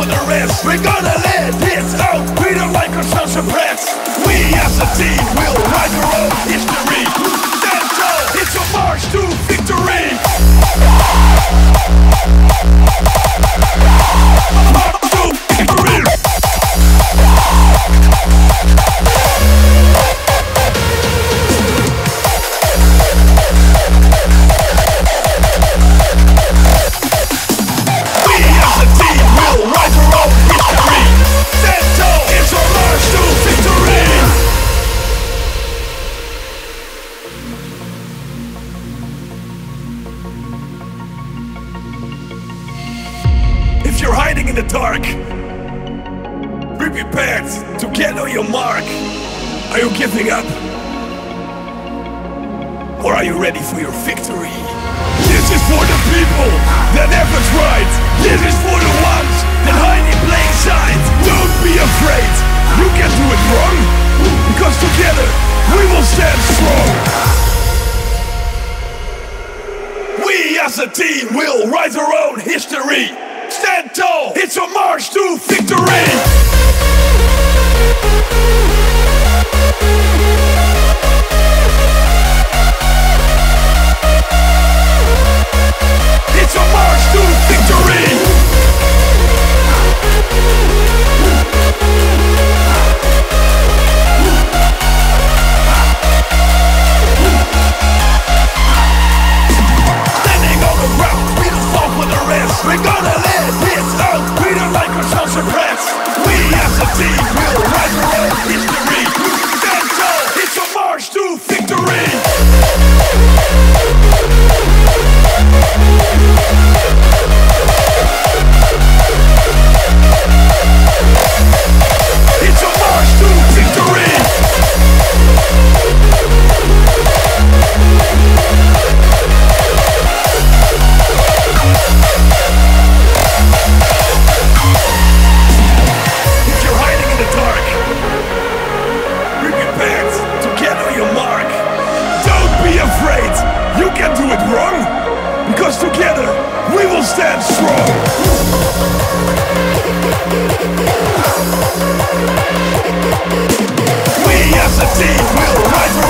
rest. We're gonna let this out. We don't like ourselves suppressed. We as a team will write our own history. Stand tall. It's a march to you're hiding in the dark, be prepared to get on your mark. Are you giving up? Or are you ready for your victory? This is for the people that never tried. This is for the ones that hide in plain sight. Don't be afraid. You can do it wrong. Because together we will stand strong. We as a team will write our own history. It's a march to victory. We as a team will write